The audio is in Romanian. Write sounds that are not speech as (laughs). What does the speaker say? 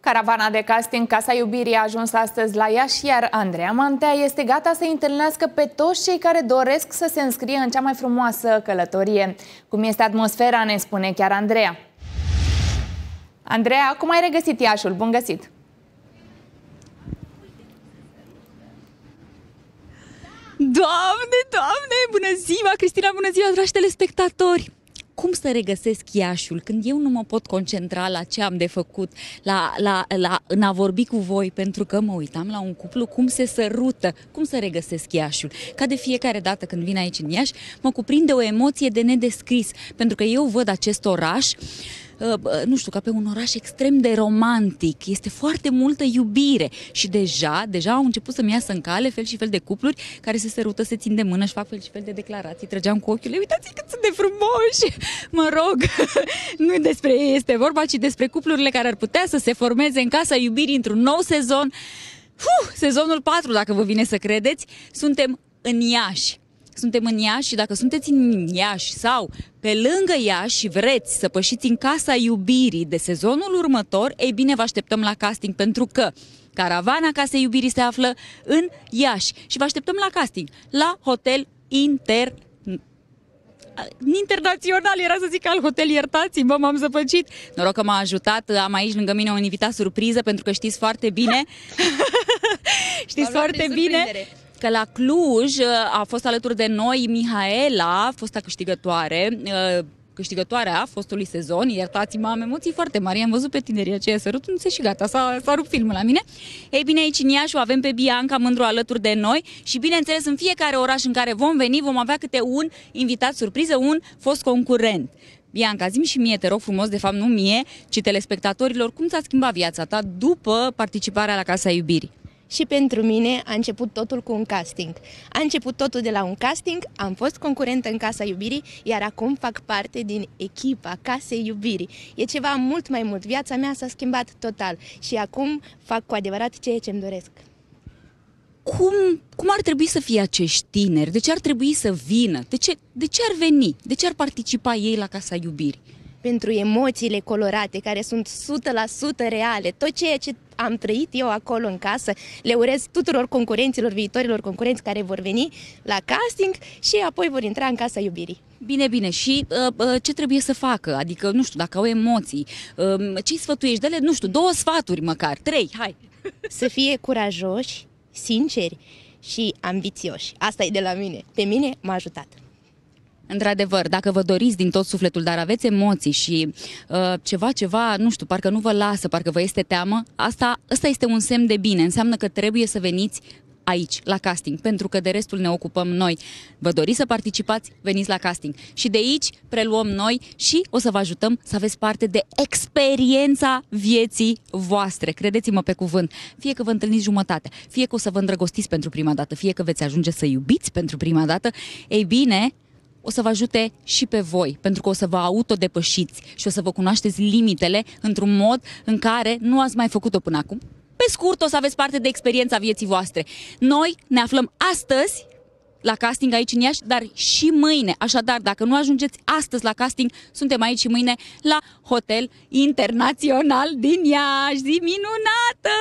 Caravana de casting Casa Iubirii a ajuns astăzi la Iași, iar Andreea Mantea este gata să întâlnească pe toți cei care doresc să se înscrie în cea mai frumoasă călătorie. Cum este atmosfera, ne spune chiar Andreea. Andreea, cum ai regăsit Iașul? Bun găsit! Doamne, doamne, bună ziua, Cristina, bună ziua, dragi telespectatori! Cum să regăsesc Iașul când eu nu mă pot concentra la ce am de făcut, la, la, la, în a vorbi cu voi, pentru că mă uitam la un cuplu cum se sărută, cum să regăsesc Iașul. Ca de fiecare dată când vin aici în Iași, mă cuprinde o emoție de nedescris, pentru că eu văd acest oraș Uh, nu știu, ca pe un oraș extrem de romantic. Este foarte multă iubire și deja, deja au început să-mi iasă în cale fel și fel de cupluri care se sărută, se țin de mână și fac fel și fel de declarații. Trăgeam cu ochiul, uitați cât sunt de frumoși! (laughs) Mă rog, (laughs) nu despre ei este vorba, ci despre cuplurile care ar putea să se formeze în casa iubirii într-un nou sezon. Uf, sezonul 4, dacă vă vine să credeți, suntem în Iași suntem în Iași și dacă sunteți în Iași sau pe lângă Iași și vreți să pășiți în Casa Iubirii de sezonul următor, ei bine, vă așteptăm la casting pentru că caravana Casei Iubirii se află în Iași. Și vă așteptăm la casting la Hotel Inter internațional, era să zic al hotel, iertați-mă, m-am zăpăcit. Noroc că m-a ajutat, am aici lângă mine un invitat surpriză, pentru că știți foarte bine, (laughs) știți foarte bine că la Cluj uh, a fost alături de noi Mihaela, fosta câștigătoare, uh, câștigătoarea fostului sezon, iertați-mă, am emoții foarte mari, am văzut pe tinerii aceia sărut, nu se și gata, s-a, s-a rupt filmul la mine. Ei bine, aici în Iași o avem pe Bianca Mândru alături de noi și bineînțeles în fiecare oraș în care vom veni vom avea câte un invitat surpriză, un fost concurent. Bianca, zi și mie, te rog frumos, de fapt nu mie, ci telespectatorilor, cum ți-a schimbat viața ta după participarea la Casa Iubirii? Și pentru mine a început totul cu un casting. A început totul de la un casting, am fost concurentă în Casa Iubirii, iar acum fac parte din echipa Casei Iubirii. E ceva mult mai mult. Viața mea s-a schimbat total și acum fac cu adevărat ceea ce îmi doresc. Cum, cum ar trebui să fie acești tineri? De ce ar trebui să vină? De ce, de ce ar veni? De ce ar participa ei la Casa Iubirii? pentru emoțiile colorate, care sunt 100% reale. Tot ceea ce am trăit eu acolo în casă, le urez tuturor concurenților, viitorilor concurenți care vor veni la casting și apoi vor intra în casa iubirii. Bine, bine. Și uh, uh ce trebuie să facă? Adică, nu știu, dacă au emoții, uh, ce-i sfătuiești? Dă-le, nu știu, două sfaturi măcar, trei, hai! (laughs) Să fie curajoși, sinceri și ambițioși. Asta e de la mine. Pe mine m-a ajutat. Într-adevăr, dacă vă doriți din tot sufletul, dar aveți emoții și uh, ceva, ceva, nu știu, parcă nu vă lasă, parcă vă este teamă, asta, asta este un semn de bine. Înseamnă că trebuie să veniți aici, la casting, pentru că de restul ne ocupăm noi. Vă doriți să participați? Veniți la casting. Și de aici preluăm noi și o să vă ajutăm să aveți parte de experiența vieții voastre. Credeți-mă pe cuvânt. Fie că vă întâlniți jumătate, fie că o să vă îndrăgostiți pentru prima dată, fie că veți ajunge să iubiți pentru prima dată, ei bine, o să vă ajute și pe voi, pentru că o să vă autodepășiți și o să vă cunoașteți limitele într-un mod în care nu ați mai făcut-o până acum. Pe scurt, o să aveți parte de experiența vieții voastre. Noi ne aflăm astăzi la casting aici în Iași, dar și mâine. Așadar, dacă nu ajungeți astăzi la casting, suntem aici și mâine la Hotel Internațional din Iași. Zi minunată!